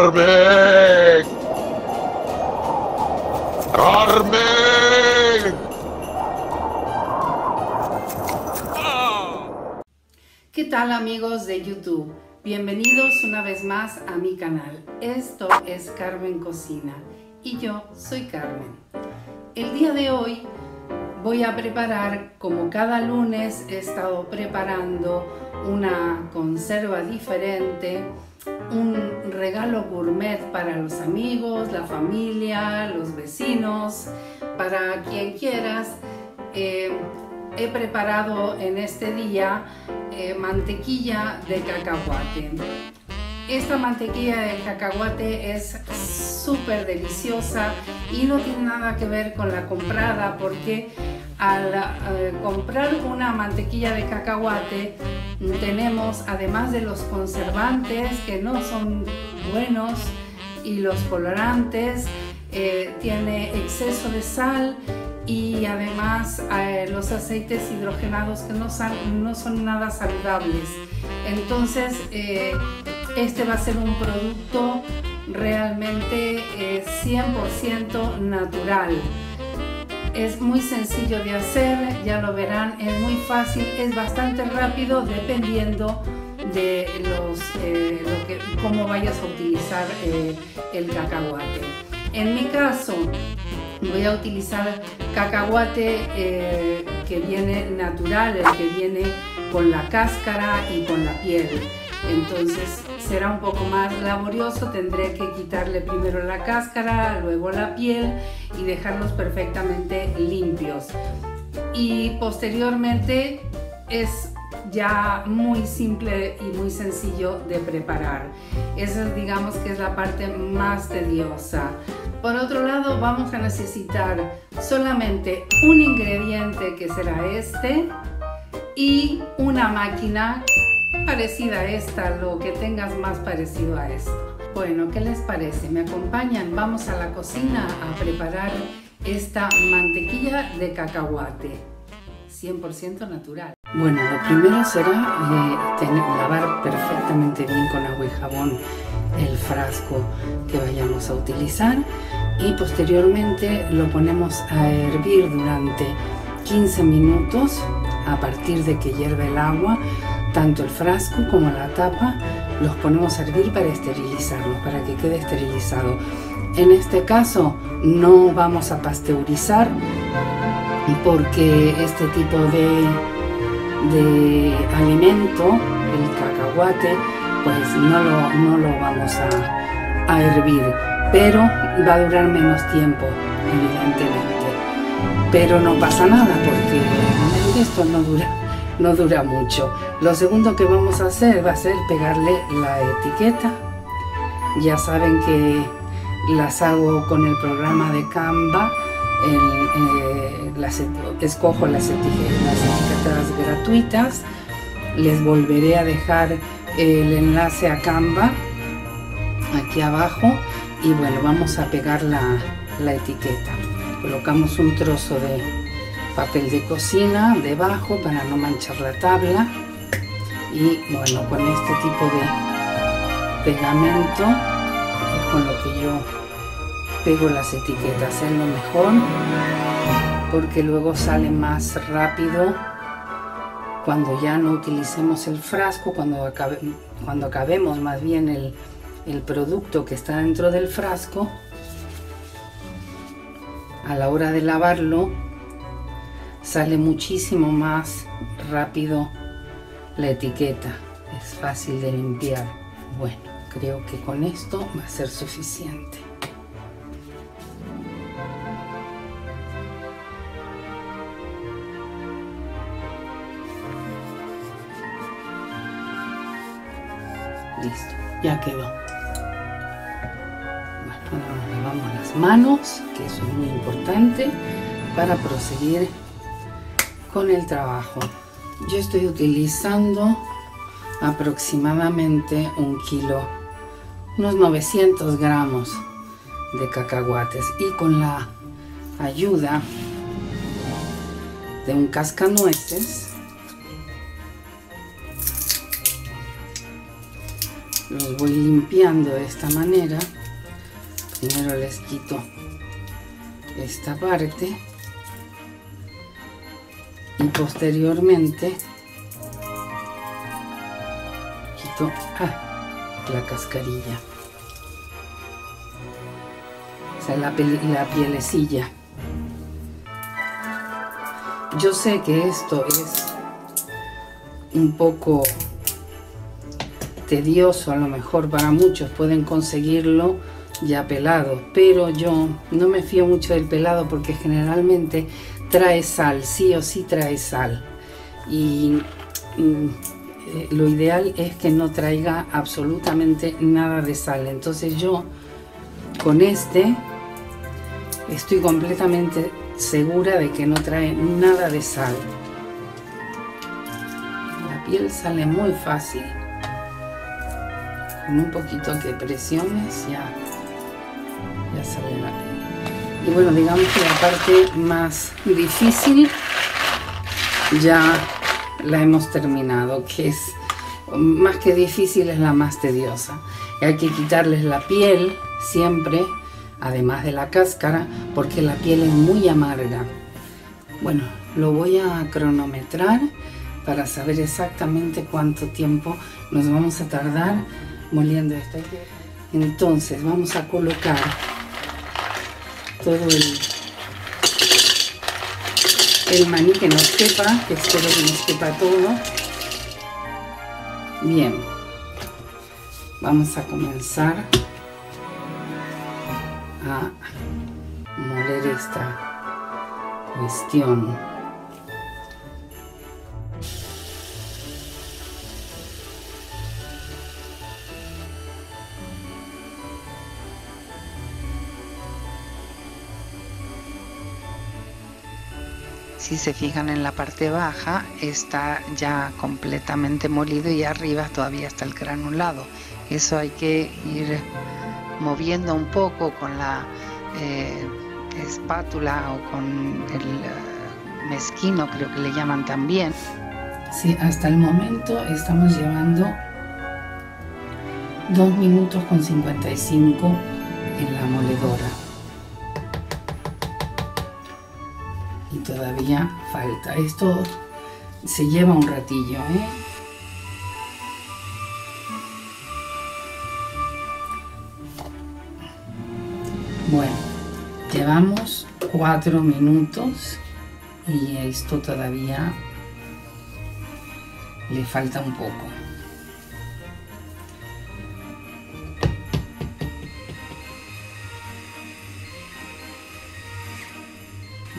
¡Carmen! ¡Carmen! ¿Qué tal amigos de YouTube? Bienvenidos una vez más a mi canal. Esto es Carmen Cocina y yo soy Carmen. El día de hoy voy a preparar, como cada lunes he estado preparando una conserva diferente un regalo gourmet para los amigos, la familia, los vecinos, para quien quieras. Eh, he preparado en este día eh, mantequilla de cacahuate. Esta mantequilla de cacahuate es súper deliciosa y no tiene nada que ver con la comprada porque al eh, comprar una mantequilla de cacahuate tenemos además de los conservantes que no son buenos y los colorantes eh, tiene exceso de sal y además eh, los aceites hidrogenados que no son, no son nada saludables. Entonces este va a ser un producto realmente 100% natural es muy sencillo de hacer, ya lo verán, es muy fácil, es bastante rápido dependiendo de los, eh, cómo vayas a utilizar eh, el cacahuate. En mi caso voy a utilizar cacahuate eh, que viene natural, el que viene con la cáscara y con la piel. Entonces será un poco más laborioso, tendré que quitarle primero la cáscara, luego la piel y dejarlos perfectamente limpios. Y posteriormente es ya muy simple y muy sencillo de preparar. Esa digamos que es la parte más tediosa. Por otro lado vamos a necesitar solamente un ingrediente que será este y una máquina parecida a esta, lo que tengas más parecido a esto. Bueno, ¿qué les parece? ¿Me acompañan? Vamos a la cocina a preparar esta mantequilla de cacahuate, 100% natural. Bueno, lo primero será lavar perfectamente bien con agua y jabón el frasco que vayamos a utilizar y posteriormente lo ponemos a hervir durante 15 minutos a partir de que hierve el agua tanto el frasco como la tapa los ponemos a hervir para esterilizarlos, para que quede esterilizado. En este caso no vamos a pasteurizar porque este tipo de, de alimento, el cacahuate, pues no lo, no lo vamos a, a hervir, pero va a durar menos tiempo, evidentemente. Pero no pasa nada porque esto no dura no dura mucho. Lo segundo que vamos a hacer va a ser pegarle la etiqueta. Ya saben que las hago con el programa de Canva. Eh, escojo las etiquetas, gratuitas. Les volveré a dejar el enlace a Canva aquí abajo. Y bueno, vamos a pegar la, la etiqueta. Colocamos un trozo de papel de cocina debajo para no manchar la tabla. Y bueno con este tipo de pegamento es con lo que yo pego las etiquetas es lo mejor porque luego sale más rápido cuando ya no utilicemos el frasco cuando, cuando acabemos más bien el, el producto que está dentro del frasco. A la hora de lavarlo sale muchísimo más rápido la etiqueta. Es fácil de limpiar. Bueno creo que con esto va a ser suficiente. Listo, ya quedó. Bueno, ahora nos lavamos las manos, que eso es muy importante para proseguir con el trabajo. Yo estoy utilizando aproximadamente un kilo, unos 900 gramos de cacahuates. Y con la ayuda de un cascanueces los voy limpiando de esta manera. Primero les quito esta parte y posteriormente quito ah, la cascarilla. O sea la, la pielecilla. Yo sé que esto es un poco tedioso a lo mejor para muchos pueden conseguirlo ya pelado pero yo no me fío mucho del pelado porque generalmente trae sal sí o sí trae sal. Y mm, eh, lo ideal es que no traiga absolutamente nada de sal. Entonces yo con este estoy completamente segura de que no trae nada de sal. La piel sale muy fácil. Con un poquito de presiones ya, ya sale la. Y bueno, digamos que la parte más difícil ya la hemos terminado, que es más que difícil, es la más tediosa. hay que quitarles la piel siempre, además de la cáscara, porque la piel es muy amarga. Bueno, lo voy a cronometrar para saber exactamente cuánto tiempo nos vamos a tardar moliendo esto. Entonces vamos a colocar todo el, el maní que nos quepa, que espero que nos quepa todo. Bien, vamos a comenzar a moler esta cuestión. Si se fijan en la parte baja está ya completamente molido y arriba todavía está el granulado. Eso hay que ir moviendo un poco con la eh, espátula o con el eh, mezquino creo que le llaman también. Sí, hasta el momento estamos llevando 2 minutos con 55 en la moledora todavía falta. Esto se lleva un ratillo, ¿eh? Bueno, llevamos cuatro minutos y esto todavía le falta un poco.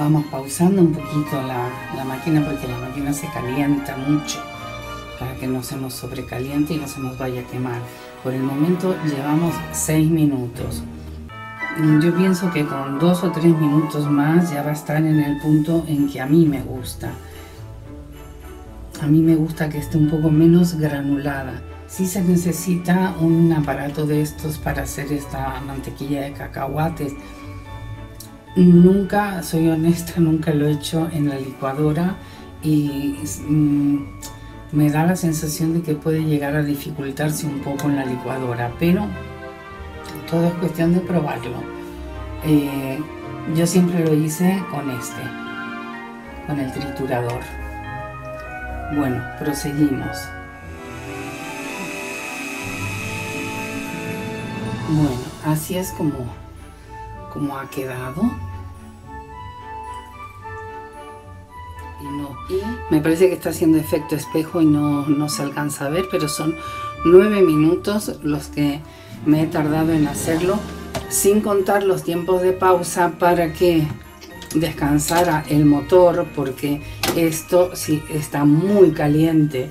Vamos pausando un poquito la, máquina porque la máquina se calienta mucho para que no se nos sobrecaliente y no se nos vaya a quemar. Por el momento llevamos 6 minutos. Yo pienso que con 2 o 3 minutos más ya va a estar en el punto en que a mí me gusta. A mí me gusta que esté un poco menos granulada. Si se necesita un aparato de estos para hacer esta mantequilla de cacahuates, Nunca, soy honesta, nunca lo he hecho en la licuadora y mm, me da la sensación de que puede llegar a dificultarse un poco en la licuadora, pero todo es cuestión de probarlo. Eh, yo siempre lo hice con este, con el triturador. Bueno, proseguimos. Bueno, así es como como ha quedado. Y, no, me parece que está haciendo efecto espejo y no, no se alcanza a ver, pero son nueve minutos los que me he tardado en hacerlo, sin contar los tiempos de pausa para que descansara el motor, porque esto sí está muy caliente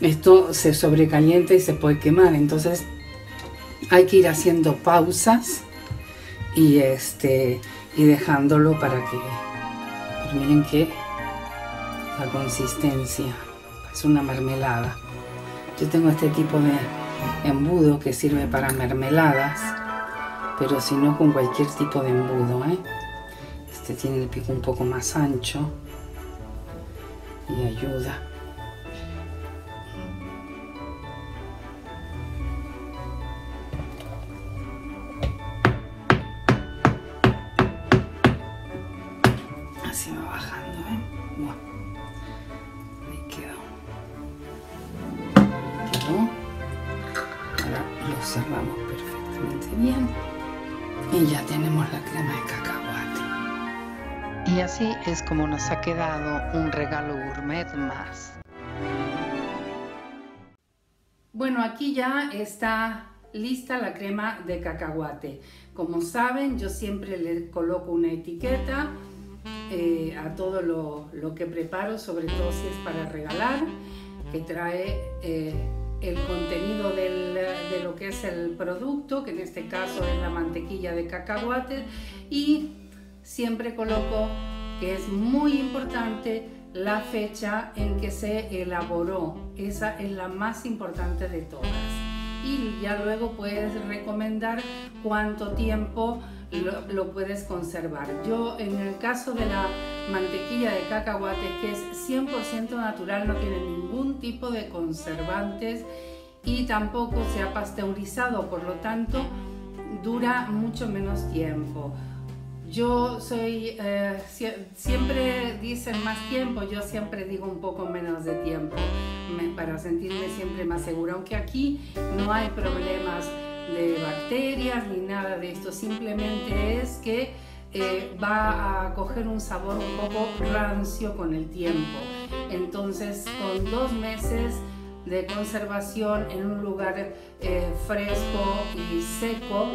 esto se sobrecalienta y se puede quemar. Entonces hay que ir haciendo pausas y este y dejándolo para que pues miren que la consistencia es una mermelada. Yo tengo este tipo de embudo que sirve para mermeladas, pero si no con cualquier tipo de embudo. ¿eh? Este tiene el pico un poco más ancho y ayuda. Cerramos perfectamente bien. Y ya tenemos la crema de cacahuate. Y así es como nos ha quedado un regalo gourmet más. Bueno, aquí ya está lista la crema de cacahuate. Como saben, yo siempre le coloco una etiqueta eh, a todo lo, que preparo, sobre todo si es para regalar, que trae eh, el contenido de lo que es el producto, que en este caso es la mantequilla de cacahuate, y siempre coloco que es muy importante la fecha en que se elaboró. Esa es la más importante de todas. Y ya luego puedes recomendar cuánto tiempo lo, puedes conservar. Yo en el caso de la mantequilla de cacahuate, que es 100% natural, no tiene ningún tipo de conservantes y tampoco se ha pasteurizado, por lo tanto dura mucho menos tiempo. Yo soy, eh, siempre dicen más tiempo, yo siempre digo un poco menos de tiempo para sentirme siempre más segura, aunque aquí no hay problemas de bacterias ni nada de esto, simplemente es que eh, va a coger un sabor un poco rancio con el tiempo. Entonces, con dos meses de conservación en un lugar eh, fresco y seco,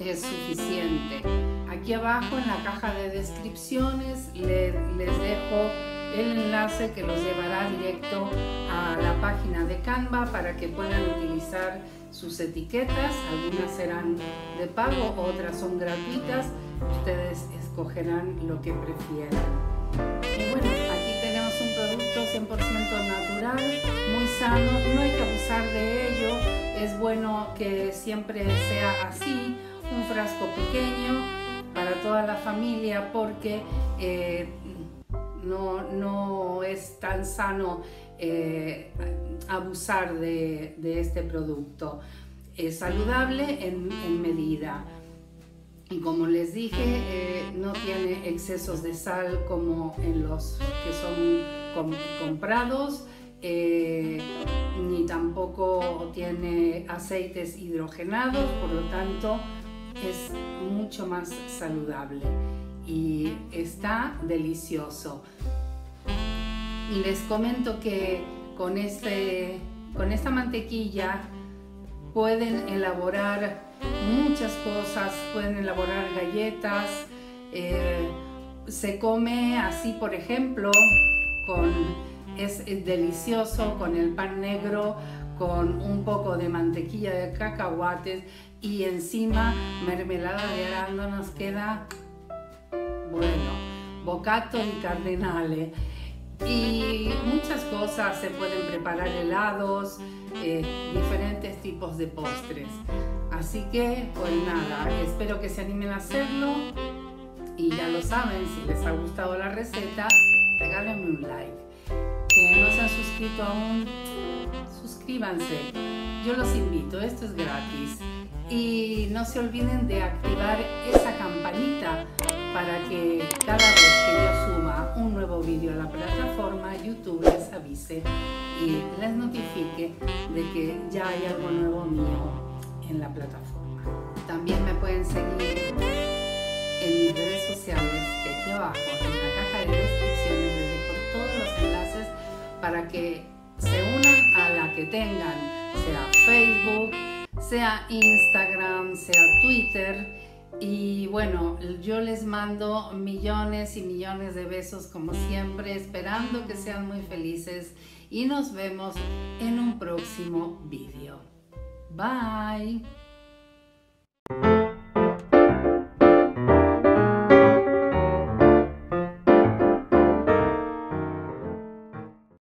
es suficiente. Aquí abajo en la caja de descripciones les dejo el enlace que los llevará directo a la página de Canva para que puedan utilizar sus etiquetas. Algunas serán de pago, otras son gratuitas. Ustedes escogerán lo que prefieran. Y bueno, aquí tenemos un producto 100% natural, muy sano. No hay que abusar de ello. Es bueno que siempre sea así un frasco pequeño para toda la familia porque eh, no, es tan sano eh, abusar de, este producto. Es saludable en, medida. Y como les dije, eh, no tiene excesos de sal como en los que son comprados. ni tampoco tiene aceites hidrogenados, por lo tanto es mucho más saludable y está delicioso. Y les comento que con, este, con esta mantequilla pueden elaborar muchas cosas, pueden elaborar galletas, eh, se come así por ejemplo, con, es delicioso con el pan negro, con un poco de mantequilla de cacahuates y encima mermelada de arándanos queda bueno, bocato y cardenales y muchas cosas se pueden preparar helados, eh, diferentes tipos de postres. Así que, pues nada, espero que se animen a hacerlo y ya lo saben, si les ha gustado la receta, regálenme un like. No se han suscrito aún, suscríbanse. Yo los invito, esto es gratis y no se olviden de activar esa campanita para que cada vez que yo suba un nuevo vídeo a la plataforma YouTube les avise y les notifique de que ya hay algo nuevo mío en la plataforma. También me pueden seguir en mis redes sociales que aquí abajo en la caja de descripciones para que se unan a la que tengan, sea Facebook, sea Instagram, sea Twitter. Y bueno, yo les mando millones y millones de besos como siempre, esperando que sean muy felices y nos vemos en un próximo vídeo. Bye.